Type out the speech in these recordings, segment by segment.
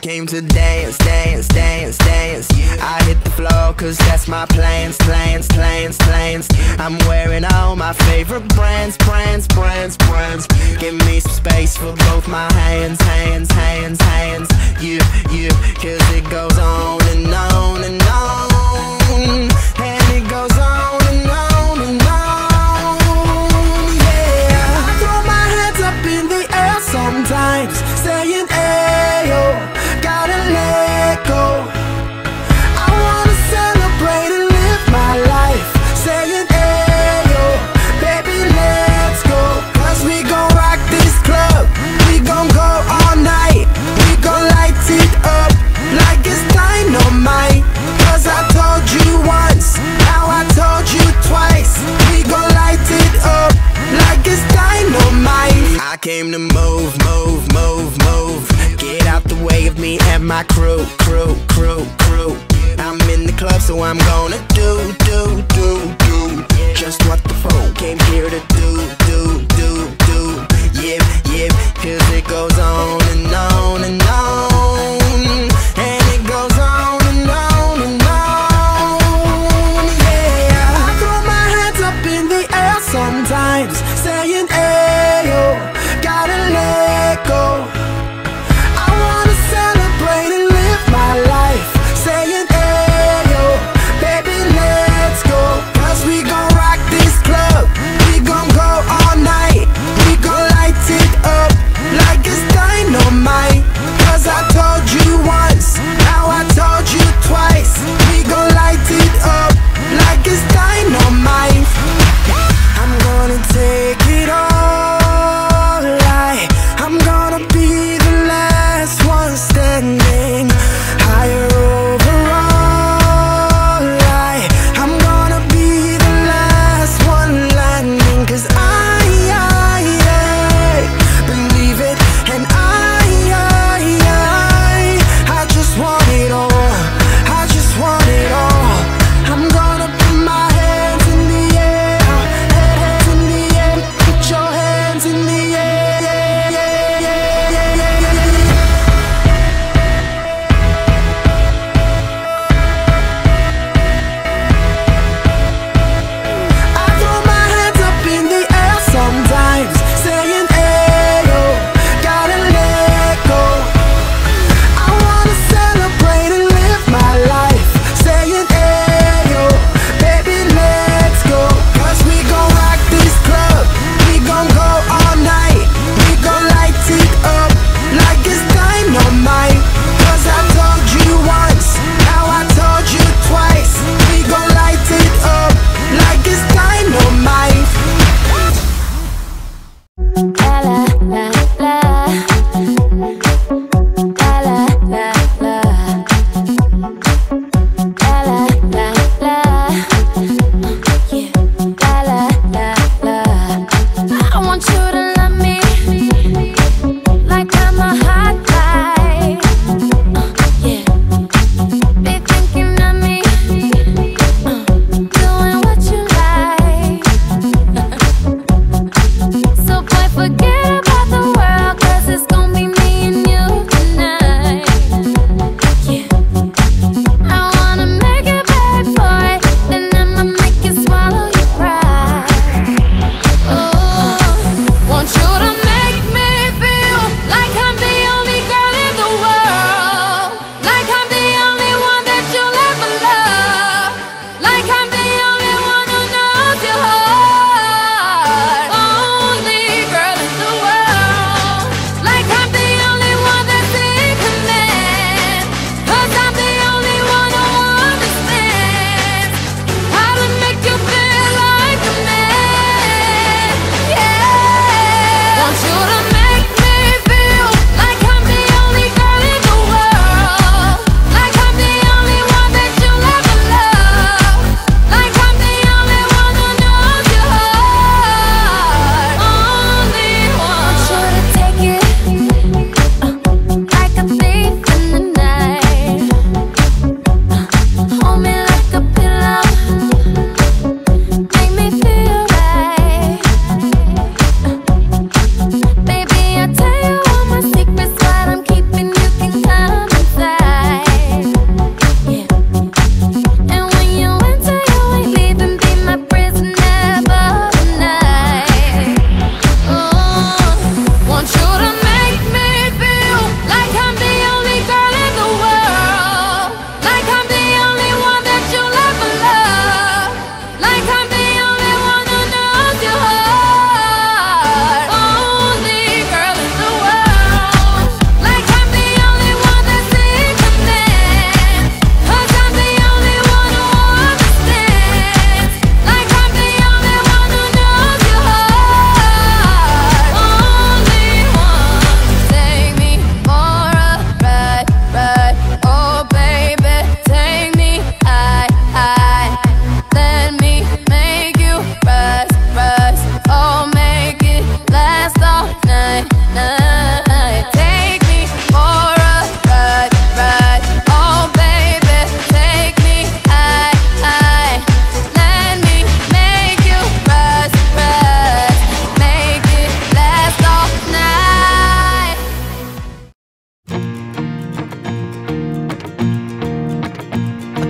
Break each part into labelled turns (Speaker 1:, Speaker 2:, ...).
Speaker 1: came to dance, dance, dance, dance. I hit the floor cause that's my plans, plans, plans, plans. I'm wearing all my favorite brands, brands, brands, brands. Give me some space for both my hands, hands, hands, hands. You, you, cause it goes on and on and on. And it goes on my crew, crew, crew, crew. I'm in the club, so I'm gonna do, do, do.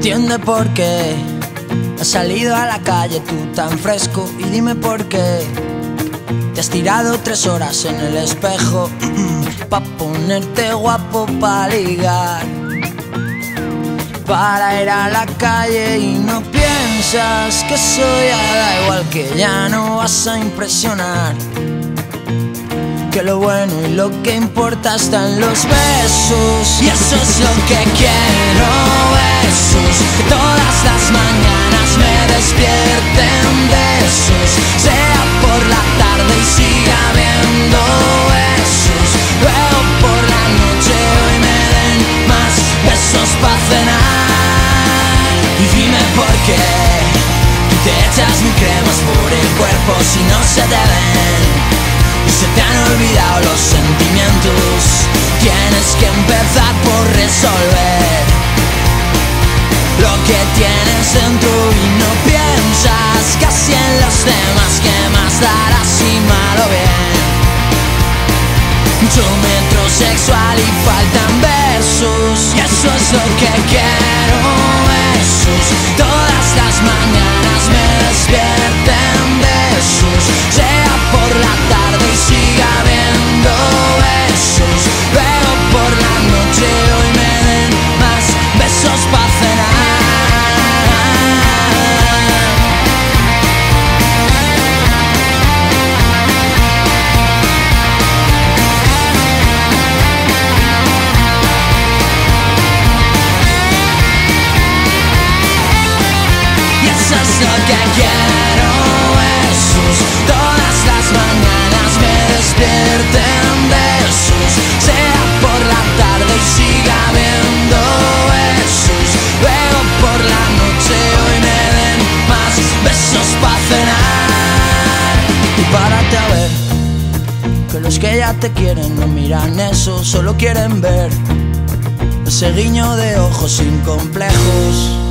Speaker 2: Entiende por qué has salido a la calle tú tan fresco y dime por qué te has tirado tres horas en el espejo pa ponerte guapo pa ligar. Para ir a la calle y no piensas que soy da igual que ya no vas a impresionar que lo bueno y lo que importa está en los besos. Y eso es lo que quiero besos. Que todas las mañanas me despierten besos. Sea por la tarde y siga habiendo besos. Luego por la noche hoy me den más besos para cenar. Y dime por qué te echas mi cremas por el cuerpo si no se te ven se te han olvidado los sentimientos. Tienes que empezar por resolver lo que tienes dentro y no piensas casi en los demás que más darás si mal o bien. Mucho metrosexual y faltan besos y eso es lo que quiero que ya te quieren no miran eso. Solo quieren ver ese guiño de ojos sin complejos